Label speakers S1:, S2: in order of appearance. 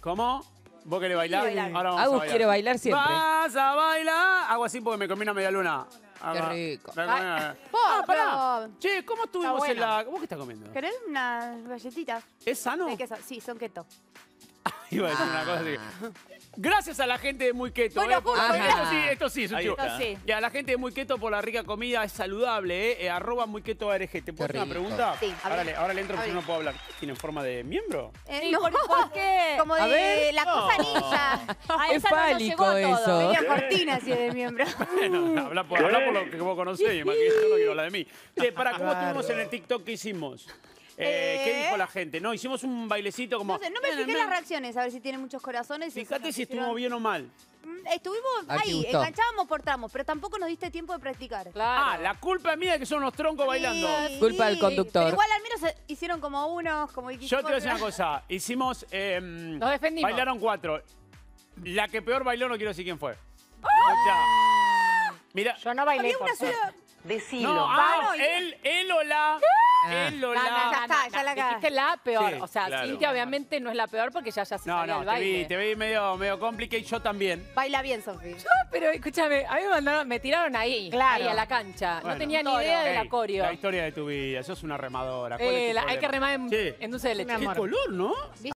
S1: ¿Cómo? ¿Vos querés bailar?
S2: bailar.
S1: Ahora vamos a
S3: Agus
S1: bailar.
S3: quiere bailar siempre.
S1: Vas a bailar. Hago así porque me comí una media luna.
S3: Qué rico.
S1: Me comí una-
S2: Vos,
S1: Ah, pará. Che, ¿cómo estuvimos
S2: Está
S1: en la...? ¿Vos qué estás comiendo?
S2: ¿Querés unas galletitas?
S1: ¿Es sano?
S2: de queso? Sí, son keto.
S1: Iba a decir una cosa así. Gracias a la gente de Muy Keto.
S2: Bueno,
S1: eh, por-
S2: justo,
S1: esto sí, esto sí, es un
S4: Ahí
S1: chivo.
S4: está.
S2: Sí.
S1: Y a la gente de Muy Keto por la rica comida, es saludable, ¿eh? Eh, arroba Muy Keto ARG. ¿Te puedo hacer una
S3: rico.
S1: pregunta?
S2: Sí, a
S1: ahora,
S2: ver.
S1: le, ahora le entro
S2: A
S1: porque
S2: ver.
S1: no puedo hablar. ¿Tiene forma de miembro?
S2: Eh,
S5: ¿Por, por qué?
S2: Como
S3: A
S2: de
S3: ver.
S2: la cosa ninja.
S5: A
S3: Es
S5: esa no nos
S3: fálico
S5: todo.
S3: eso.
S2: Media cortina si es de miembro.
S1: Bueno, habla por, habla por lo que vos conocés, imagínate, yo no quiero hablar de mí. Che, para, ¿cómo estuvimos en el TikTok que hicimos? Eh, ¿Qué
S2: Eh.
S1: dijo la gente? No, hicimos un bailecito como...
S2: No sé, no me fijé las reacciones, a ver si tiene muchos corazones. y
S1: Fíjate si estuvo bien o mal.
S2: Mm, Estuvimos
S3: ¿A ti
S2: ahí,
S3: gustó?
S2: enganchábamos por tramos, pero tampoco nos diste tiempo de practicar.
S5: Claro.
S1: Ah, la culpa es mía que son unos troncos bailando.
S2: Sí,
S3: Culpa del conductor.
S2: pero igual al menos se hicieron como unos, como
S1: Yo te voy a decir una cosa. Hicimos... eh,
S5: Nos defendimos.
S1: Bailaron cuatro. La que peor bailó no quiero decir quién fue. Mira.
S5: Yo no bailé.
S2: Había
S5: por
S2: una
S5: suerte.
S2: Sola.
S1: No, ah, él, él o la. Él o
S5: no,
S1: la.
S5: no,
S2: Ya está, ya la.
S5: Dijiste la peor.
S1: Sí,
S5: o sea,
S1: claro.
S5: Cintia obviamente no es la peor porque ya, ya se
S1: No,
S5: salió
S1: no,
S5: al
S1: te
S5: baile.
S1: vi, te vi medio, medio complicado, yo también.
S2: Baila bien, Sofía.
S5: No, pero escúchame, a mí me, mandaron, me tiraron ahí,
S2: Claro.
S5: ahí a la cancha.
S1: Bueno.
S5: no tenía ni
S2: Toro.
S5: idea de
S1: Ey,
S5: la coreo.
S1: La historia de tu vida, sos una remadora. ¿Cuál es
S5: Eh,
S1: tu
S5: la- hay que remar en, en dulce de leche.
S1: Qué color, ¿no?